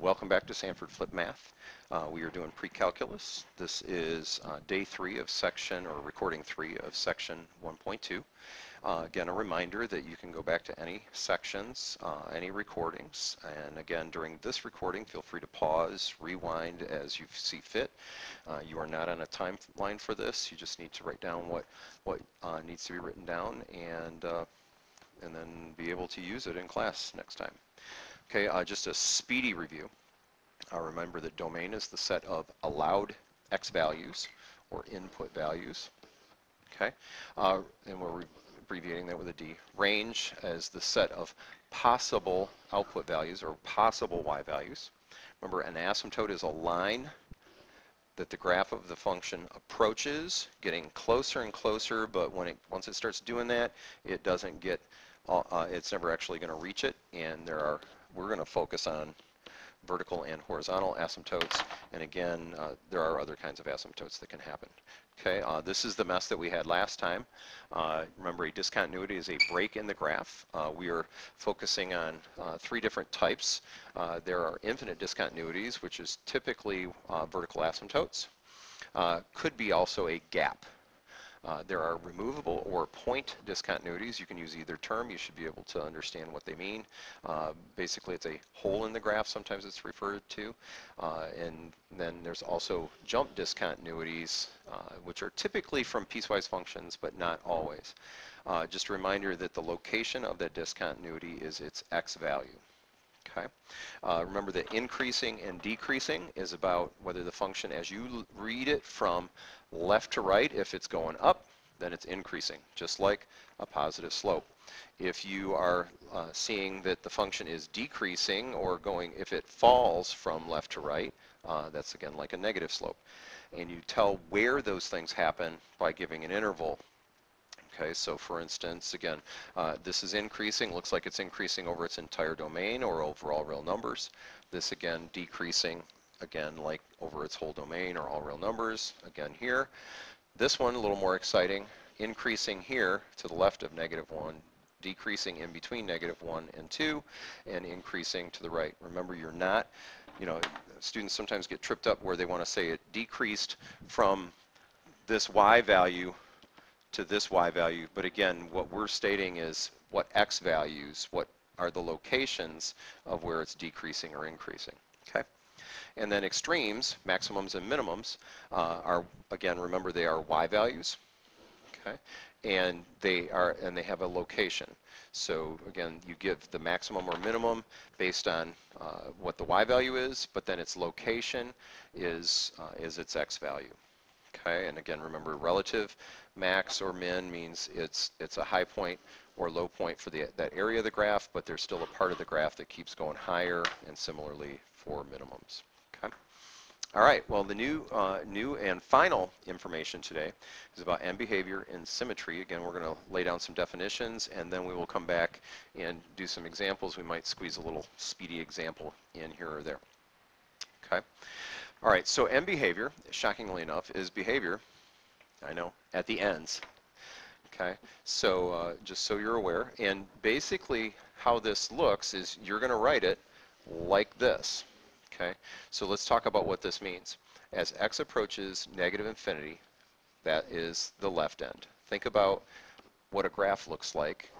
Welcome back to Sanford Flip Math. Uh, we are doing pre-calculus. This is uh, day three of section, or recording three of section 1.2. Uh, again, a reminder that you can go back to any sections, uh, any recordings, and again, during this recording, feel free to pause, rewind as you see fit. Uh, you are not on a timeline for this. You just need to write down what, what uh, needs to be written down and, and then be able to use it in class next time. Okay, uh, just a speedy review. Uh, remember that domain is the set of allowed x values or input values. Okay, uh, and we're abbreviating that with a D. Range as the set of possible output values or possible y values. Remember, an asymptote is a line that the graph of the function approaches, getting closer and closer, but when it once it starts doing that, it doesn't get, uh, it's never actually going to reach it, and there are we're going to focus on vertical and horizontal asymptotes. And again, uh, there are other kinds of asymptotes that can happen. Okay, uh, this is the mess that we had last time. Uh, remember, a discontinuity is a break in the graph. Uh, we are focusing on uh, three different types. Uh, there are infinite discontinuities, which is typically vertical asymptotes. could be also a gap. Uh, there are removable or point discontinuities. You can use either term. You should be able to understand what they mean. Uh, basically, it's a hole in the graph, sometimes it's referred to. Uh, and then there's also jump discontinuities, uh, which are typically from piecewise functions, but not always. Uh, just a reminder that the location of that discontinuity is its x value. Okay. Uh, remember that increasing and decreasing is about whether the function, as you read it from left to right, if it's going up, then it's increasing, just like a positive slope. If you are uh, seeing that the function is decreasing or going, if it falls from left to right, uh, that's again like a negative slope. And you tell where those things happen by giving an interval Okay, so for instance, again, uh, this is increasing, looks like it's increasing over its entire domain or over all real numbers. This again decreasing, again, like over its whole domain or all real numbers, again here. This one, a little more exciting, increasing here to the left of negative 1, decreasing in between negative 1 and 2, and increasing to the right. Remember, you're not, you know, students sometimes get tripped up where they want to say it decreased from this y value to this y value. But again, what we're stating is what x values, what are the locations of where it's decreasing or increasing. Okay. And then extremes, maximums and minimums, uh, are again remember they are y values. Okay. And they are and they have a location. So again, you give the maximum or minimum based on uh, what the y value is, but then its location is uh, is its x value. Okay, and again, remember relative max or min means it's it's a high point or low point for the, that area of the graph, but there's still a part of the graph that keeps going higher, and similarly for minimums. Okay. All right. Well, the new uh, new and final information today is about end behavior and symmetry. Again, we're going to lay down some definitions, and then we will come back and do some examples. We might squeeze a little speedy example in here or there. Okay. All right, so end behavior, shockingly enough, is behavior, I know, at the ends. Okay, so uh, just so you're aware, and basically how this looks is you're going to write it like this. Okay, so let's talk about what this means. As x approaches negative infinity, that is the left end. Think about what a graph looks like.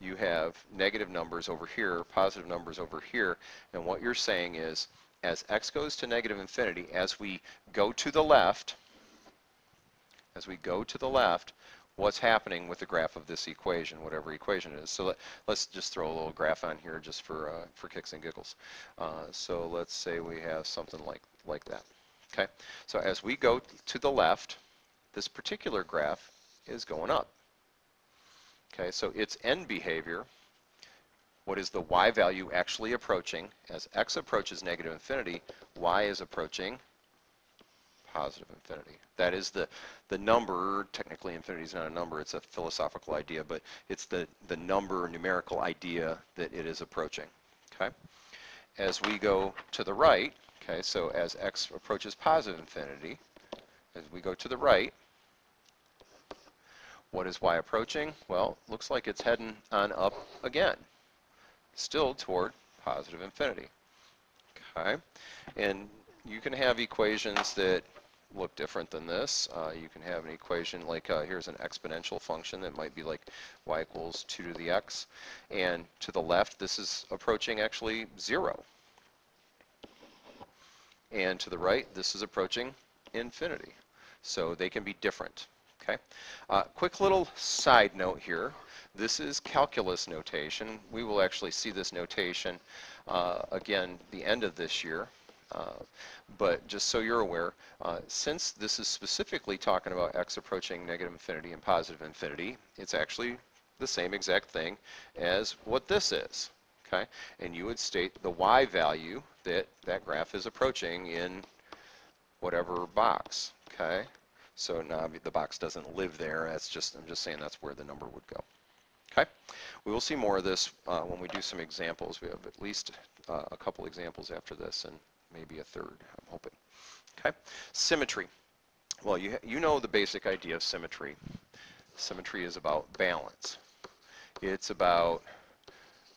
You have negative numbers over here, positive numbers over here, and what you're saying is as x goes to negative infinity, as we go to the left, as we go to the left, what's happening with the graph of this equation, whatever equation it is. So let, us just throw a little graph on here just for, uh, for kicks and giggles. Uh, so let's say we have something like, like that. Okay, so as we go to the left, this particular graph is going up. Okay, so its end behavior what is the y value actually approaching? As x approaches negative infinity, y is approaching positive infinity. That is the, the number, technically infinity is not a number, it's a philosophical idea, but it's the, the number, numerical idea that it is approaching. Okay. As we go to the right, okay, so as x approaches positive infinity, as we go to the right, what is y approaching? Well, looks like it's heading on up again still toward positive infinity. Okay, and you can have equations that look different than this. Uh, you can have an equation like uh, here's an exponential function that might be like y equals 2 to the x. And to the left, this is approaching actually 0. And to the right, this is approaching infinity. So they can be different. Okay. Uh, quick little side note here. This is calculus notation. We will actually see this notation uh, again the end of this year. Uh, but just so you're aware, uh, since this is specifically talking about x approaching negative infinity and positive infinity, it's actually the same exact thing as what this is. Okay, and you would state the y value that that graph is approaching in whatever box. Okay, so now the box doesn't live there. That's just I'm just saying that's where the number would go. Okay, we will see more of this uh, when we do some examples. We have at least uh, a couple examples after this, and maybe a third, I'm hoping. Okay, symmetry. Well, you, you know the basic idea of symmetry. Symmetry is about balance. It's about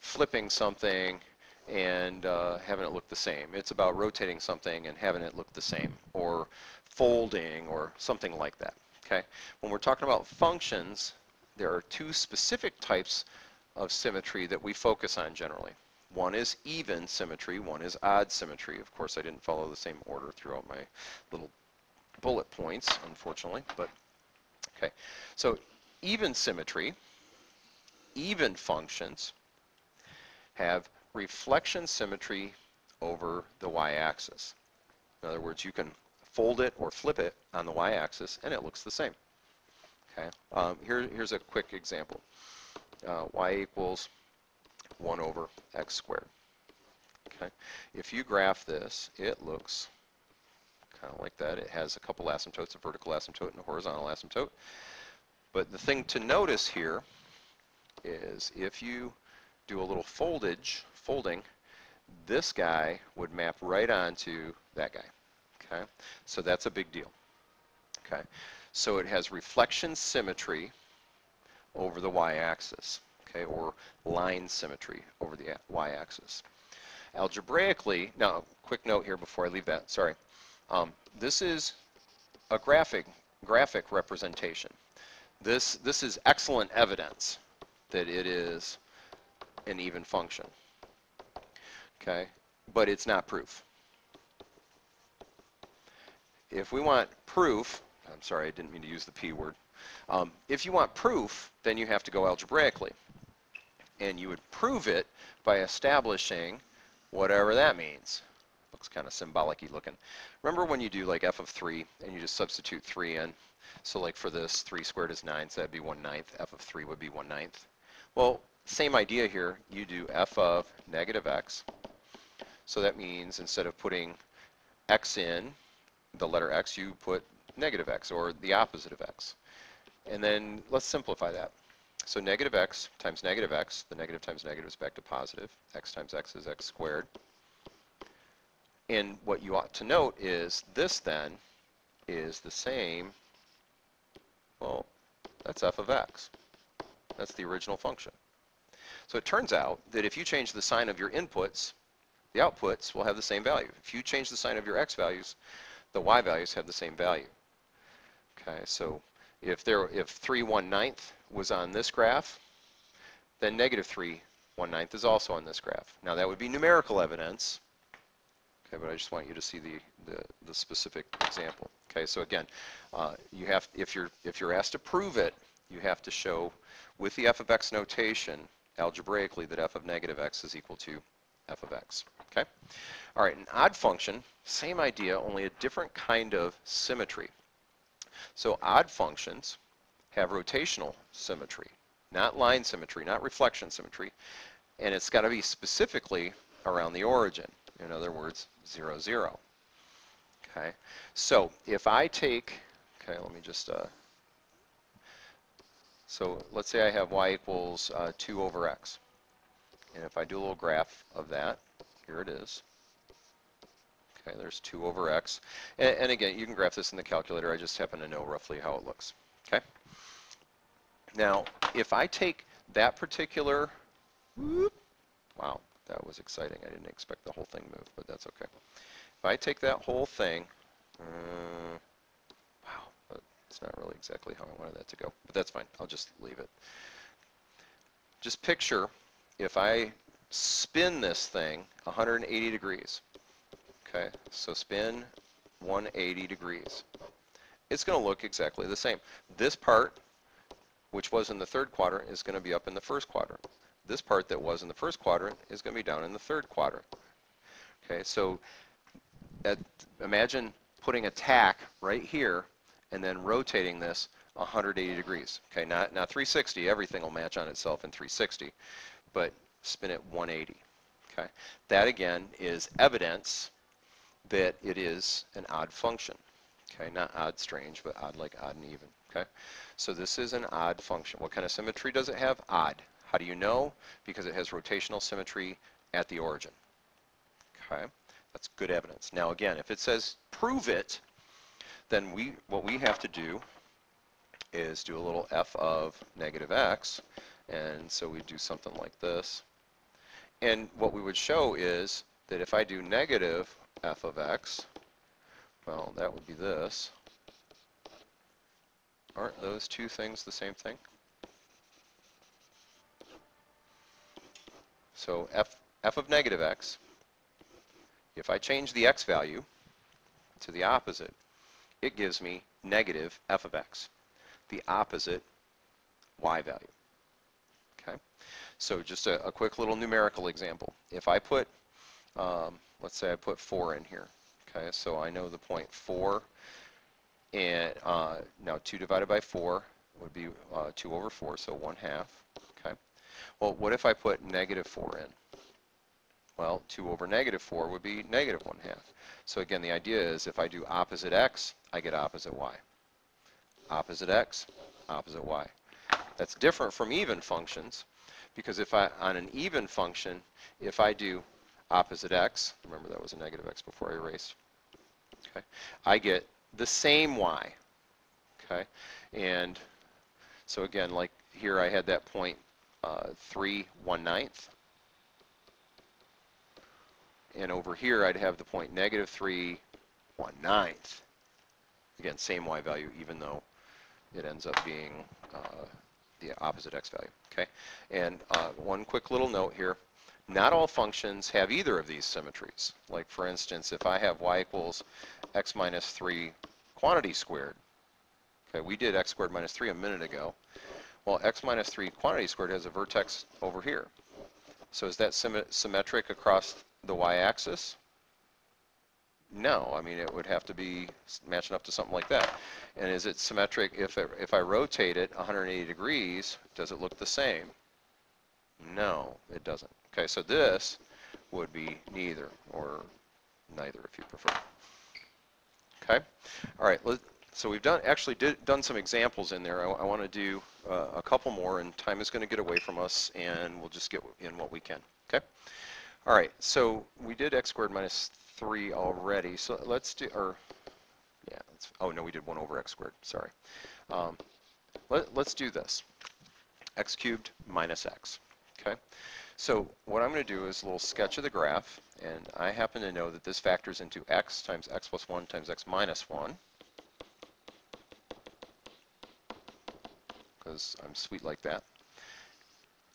flipping something and uh, having it look the same. It's about rotating something and having it look the same, or folding, or something like that. Okay. When we're talking about functions, there are two specific types of symmetry that we focus on generally. One is even symmetry, one is odd symmetry. Of course, I didn't follow the same order throughout my little bullet points, unfortunately, but okay. So even symmetry, even functions have reflection symmetry over the y-axis. In other words, you can fold it or flip it on the y-axis and it looks the same. Okay. Um, here, here's a quick example. Uh, y equals 1 over x squared. Okay. If you graph this, it looks kind of like that. It has a couple asymptotes, a vertical asymptote and a horizontal asymptote. But the thing to notice here is if you do a little foldage, folding, this guy would map right onto that guy. Okay, so that's a big deal. Okay, so it has reflection symmetry over the y-axis okay, or line symmetry over the y-axis. Algebraically, now, quick note here before I leave that, sorry. Um, this is a graphic, graphic representation. This, this is excellent evidence that it is an even function, okay, but it's not proof. If we want proof, I'm sorry, I didn't mean to use the P word. Um, if you want proof, then you have to go algebraically and you would prove it by establishing whatever that means. Looks kind of symbolic looking. Remember when you do like f of 3 and you just substitute 3 in? So like for this, 3 squared is 9, so that'd be 1 ninth. f of 3 would be 1 ninth. Well, same idea here. You do f of negative x. So that means instead of putting x in, the letter x, you put negative x, or the opposite of x. And then let's simplify that. So negative x times negative x, the negative times negative is back to positive. x times x is x squared. And what you ought to note is this then is the same, well, that's f of x. That's the original function. So it turns out that if you change the sign of your inputs, the outputs will have the same value. If you change the sign of your x values, the y values have the same value. Okay, so if there, if 3 1 ninth was on this graph, then negative 3 1 ninth is also on this graph. Now that would be numerical evidence, okay, but I just want you to see the, the, the specific example. Okay, so again, uh, you have, if you're, if you're asked to prove it, you have to show with the f of x notation algebraically that f of negative x is equal to f of x. Okay? All right, an odd function, same idea, only a different kind of symmetry. So odd functions have rotational symmetry, not line symmetry, not reflection symmetry, and it's got to be specifically around the origin. In other words, 0, 0. Okay, so if I take, okay, let me just, uh, so let's say I have y equals uh, 2 over x. And if I do a little graph of that, here it is. Okay, there's 2 over x. And, and, again, you can graph this in the calculator. I just happen to know roughly how it looks. Okay. Now, if I take that particular, whoop, wow, That was exciting. I didn't expect the whole thing moved, but that's okay. If I take that whole thing, uh, wow, that's not really exactly how I wanted that to go, but that's fine. I'll just leave it. Just picture if I spin this thing 180 degrees. Okay, so spin 180 degrees. It's going to look exactly the same. This part, which was in the third quadrant, is going to be up in the first quadrant. This part that was in the first quadrant is going to be down in the third quadrant. Okay, so imagine putting a tack right here and then rotating this 180 degrees. Okay, not, not 360, everything will match on itself in 360, but spin it 180. Okay, that again is evidence that it is an odd function. Okay, not odd strange, but odd like odd and even. Okay, so this is an odd function. What kind of symmetry does it have? Odd. How do you know? Because it has rotational symmetry at the origin. Okay, that's good evidence. Now again, if it says prove it, then we what we have to do is do a little f of negative x. And so we do something like this. And what we would show is that if I do negative f of x, well, that would be this. Aren't those two things the same thing? So f, f of negative x, if I change the x value to the opposite, it gives me negative f of x the opposite y value. Okay, so just a, a quick little numerical example. If I put, um, let's say I put 4 in here. Okay, so I know the point 4, and uh, now 2 divided by 4 would be uh, 2 over 4, so 1 half. Okay, well, what if I put negative 4 in? Well, 2 over negative 4 would be negative 1 half. So again, the idea is if I do opposite x, I get opposite y opposite x, opposite y. That's different from even functions because if I, on an even function, if I do opposite x, remember that was a negative x before I erased, okay, I get the same y, okay, and so again, like here I had that point uh, 3 1 ninth, and over here I'd have the point negative 3 1 ninth. Again, same y value even though it ends up being uh, the opposite x value. Okay, and uh, one quick little note here. Not all functions have either of these symmetries. Like for instance, if I have y equals x minus 3 quantity squared, okay, we did x squared minus 3 a minute ago. Well, x minus 3 quantity squared has a vertex over here. So is that symmetric across the y-axis? No, I mean it would have to be matching up to something like that. And is it symmetric if, it, if I rotate it 180 degrees, does it look the same? No, it doesn't. Okay, so this would be neither, or neither if you prefer. Okay, all right, so we've done actually did, done some examples in there. I, I want to do uh, a couple more, and time is going to get away from us, and we'll just get in what we can. Okay, all right, so we did x squared minus three already. So let's do, or yeah, oh no, we did one over x squared, sorry. Um, let, let's do this. x cubed minus x, okay? So what I'm going to do is a little sketch of the graph, and I happen to know that this factors into x times x plus 1 times x minus 1. Because I'm sweet like that.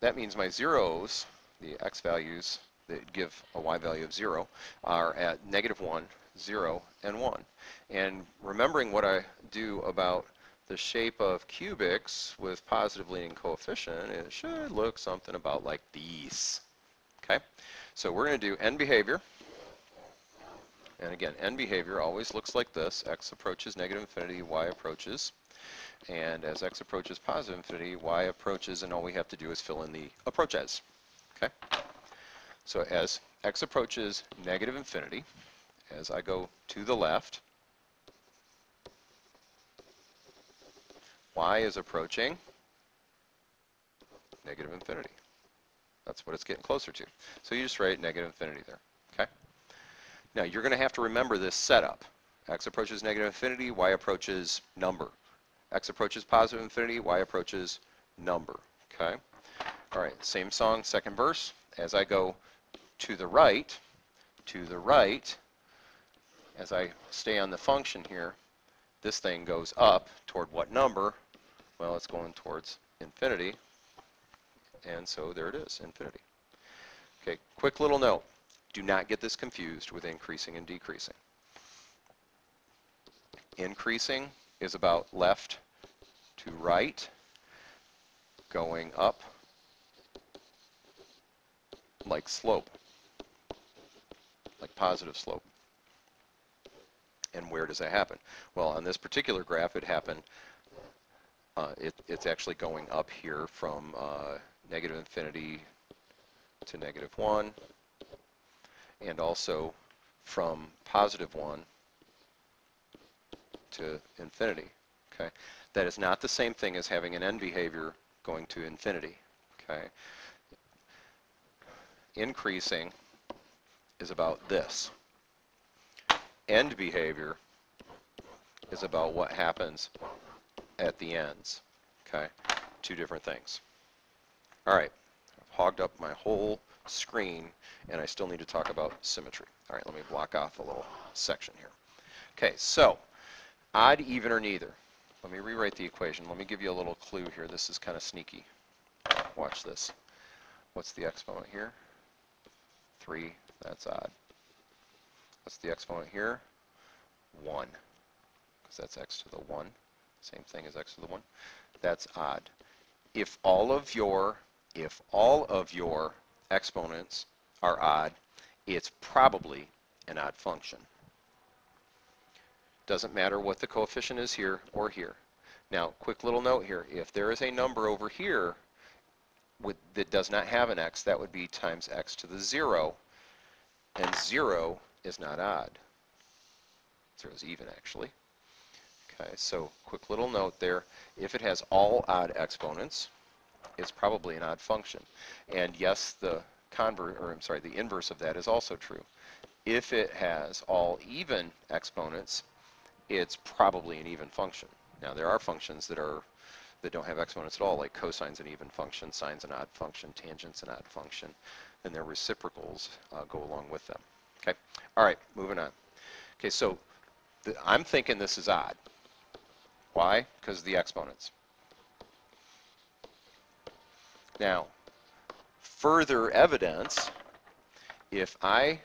That means my zeros, the x values, that give a y value of 0 are at negative 1, 0, and 1. And remembering what I do about the shape of cubics with positive leading coefficient, it should look something about like these. Okay, so we're going to do end behavior. And again, end behavior always looks like this. x approaches negative infinity, y approaches. And as x approaches positive infinity, y approaches, and all we have to do is fill in the approaches. Okay? So as x approaches negative infinity, as I go to the left, y is approaching negative infinity. That's what it's getting closer to. So you just write negative infinity there, okay? Now you're going to have to remember this setup. x approaches negative infinity, y approaches number. x approaches positive infinity, y approaches number, okay? All right, same song, second verse. As I go to the right, to the right, as I stay on the function here, this thing goes up toward what number? Well, it's going towards infinity. And so there it is, infinity. Okay, quick little note. Do not get this confused with increasing and decreasing. Increasing is about left to right, going up like slope, like positive slope. And where does that happen? Well, on this particular graph, it happened, uh, it, it's actually going up here from uh, negative infinity to negative 1, and also from positive 1 to infinity. Okay, That is not the same thing as having an end behavior going to infinity. Okay, Increasing is about this. End behavior is about what happens at the ends. Okay, two different things. All right, I've hogged up my whole screen, and I still need to talk about symmetry. All right, let me block off a little section here. Okay, so odd, even, or neither. Let me rewrite the equation. Let me give you a little clue here. This is kind of sneaky. Watch this. What's the exponent here? 3. That's odd. What's the exponent here? 1. Because that's x to the 1. Same thing as x to the 1. That's odd. If all of your if all of your exponents are odd, it's probably an odd function. Doesn't matter what the coefficient is here or here. Now, quick little note here. If there is a number over here with, that does not have an x, that would be times x to the 0. And 0 is not odd. 0 is even, actually. Okay, so quick little note there. If it has all odd exponents, it's probably an odd function. And yes, the convert, or I'm sorry, the inverse of that is also true. If it has all even exponents, it's probably an even function. Now there are functions that are that don't have exponents at all, like cosine's an even function, sine's an odd function, tangent's an odd function, and their reciprocals uh, go along with them. Okay, all right, moving on. Okay, so I'm thinking this is odd. Why? Because of the exponents. Now, further evidence, if I,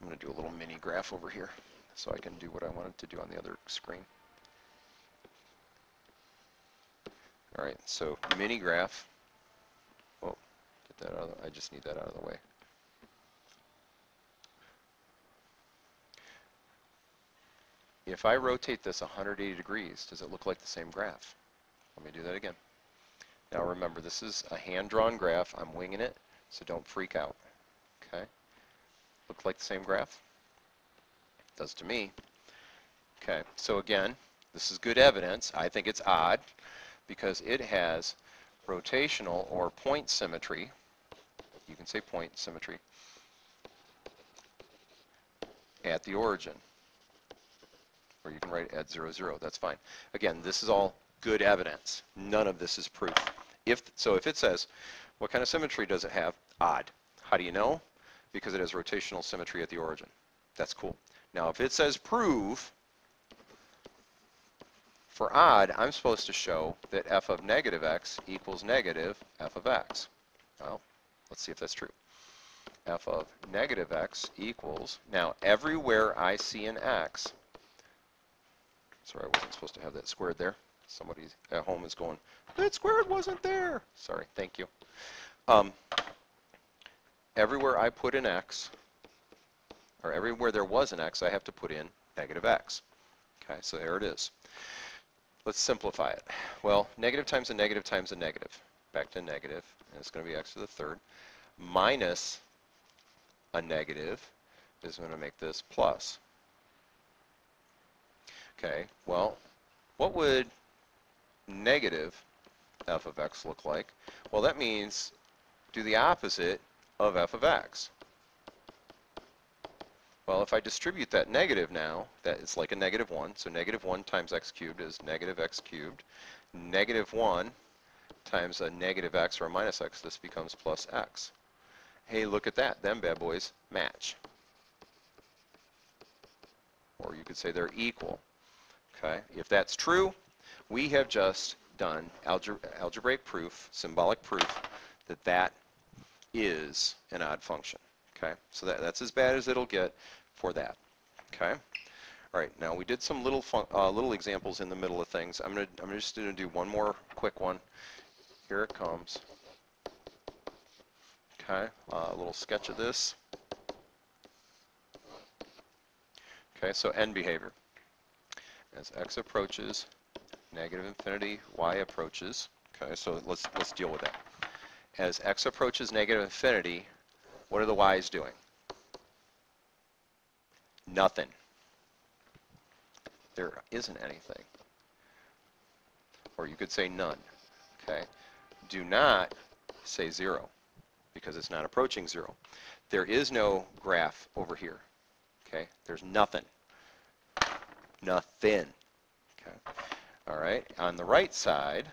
I'm going to do a little mini graph over here so I can do what I wanted to do on the other screen. All right, so mini graph. Oh, get that out of the, I just need that out of the way. If I rotate this 180 degrees, does it look like the same graph? Let me do that again. Now remember, this is a hand-drawn graph. I'm winging it, so don't freak out. Okay? Look like the same graph? It does to me. Okay, so again, this is good evidence. I think it's odd because it has rotational or point symmetry. You can say point symmetry at the origin. Or you can write at 0, 0. That's fine. Again, this is all good evidence. None of this is proof. If So if it says, what kind of symmetry does it have? Odd. How do you know? Because it has rotational symmetry at the origin. That's cool. Now if it says prove, for odd, I'm supposed to show that f of negative x equals negative f of x. Well, let's see if that's true. f of negative x equals, now everywhere I see an x, sorry I wasn't supposed to have that squared there. Somebody at home is going, that squared wasn't there. Sorry, thank you. Um, everywhere I put an x, or everywhere there was an x, I have to put in negative x. Okay, so there it is. Let's simplify it. Well, negative times a negative times a negative. Back to negative, and it's going to be x to the third, minus a negative is going to make this plus. Okay, well, what would negative f of x look like? Well, that means do the opposite of f of x. Well, if I distribute that negative now, that is like a negative 1. So negative 1 times x cubed is negative x cubed. Negative 1 times a negative x or a minus x, this becomes plus x. hey, look at that, them bad boys match. Or you could say they're equal. Okay, if that's true, we have just done alge algebraic proof, symbolic proof, that that is an odd function. Okay, so that, that's as bad as it'll get for that. Okay. All right, now we did some little fun, uh, little examples in the middle of things. I'm gonna I'm just gonna do one more quick one. Here it comes. Okay, uh, a little sketch of this. Okay, so end behavior. As x approaches negative infinity, y approaches. Okay, so let's let's deal with that. As x approaches negative infinity, what are the y's doing? Nothing. There isn't anything. Or you could say none. Okay. Do not say zero because it's not approaching zero. There is no graph over here. Okay. There's nothing. Nothing. Okay. All right. On the right side,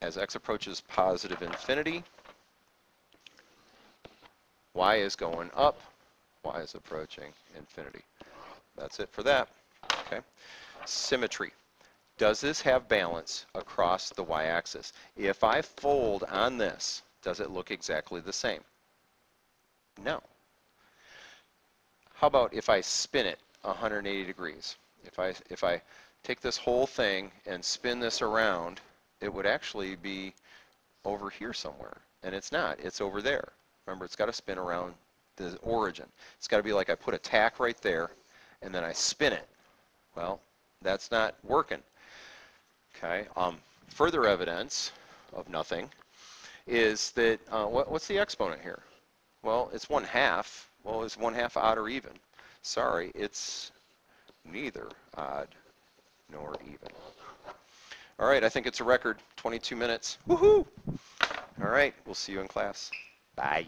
as x approaches positive infinity, y is going up, y is approaching infinity. That's it for that. Okay. Symmetry. Does this have balance across the y-axis? If I fold on this, does it look exactly the same? No. How about if I spin it 180 degrees? If I, if I take this whole thing and spin this around, it would actually be over here somewhere. And it's not. It's over there. Remember, it's got to spin around the origin. It's got to be like I put a tack right there, and then I spin it. Well, that's not working. Okay. Um, further evidence of nothing is that, uh, what, what's the exponent here? Well, it's one half. Well, is one half odd or even? Sorry, it's neither odd nor even. All right, I think it's a record, 22 minutes. Woohoo! All right, we'll see you in class. Bye.